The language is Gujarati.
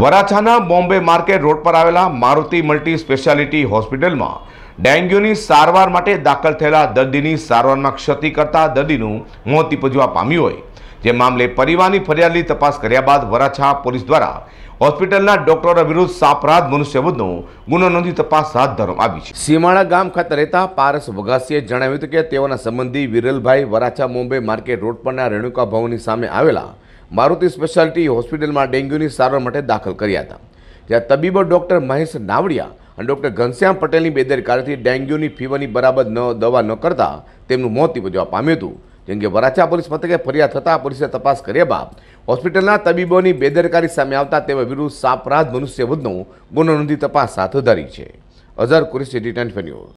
વરાછાના બોમ્બે માર્કેટ રોડ પર આવેલા મારુતિ મલ્ટી સ્પેશિયાલિટી હોસ્પિટલમાં ડેન્ગ્યુની સારવાર માટે દાખલ થયેલા દર્દીની સારવારમાં ક્ષતિ કરતા દર્દીનું મોત નિપજવા પામ્યું હોય. જે મામલે પરિવારની ફરિયાદની તપાસ કર્યા બાદ વરાછા પોલીસ દ્વારા હોસ્પિટલના ડોક્ટરો વિરુદ્ધ સાપરાધ મનુષ્યવધનો ગુનો નોંધી તપાસ હાથ ધરવામાં આવી છે. સીમાણા ગામ ખાતે રહેતા પારસ વઘાસીએ જણાવ્યું હતું કે તેઓના સંબંધી વિરલભાઈ વરાછા મુંબઈ માર્કેટ રોડ પરના રેણુકા ભવનની સામે આવેલા મારુતિ સ્પેશિયાલિટી હોસ્પિટલમાં ડેન્ગ્યુની સારવાર માટે દાખલ કર્યા હતા. જ્યાં તબીબો ડૉક્ટર મહેશ નાવડિયા અને ડૉક્ટર ઘનશ્યામ પટેલની બેદરકારીથી ડેન્ગ્યુની ફીવરની બરાબર ન, દવા ન કરતા તેમનું મોત નિપજવા પામ્યું હતું. જેમ કે વરાછા પોલીસ મથકે ફરિયાદ થતાં પોલીસે તપાસ કર્યા બાદ હોસ્પિટલના તબીબોની બેદરકારી સામે આવતા તેમના વિરુદ્ધ સાપરાધ મનુષ્યવધનો ગુનો નોંધી તપાસ હાથ ધરી છે. અઝર કુરેશી ડિટેન્ટ ન્યૂઝ.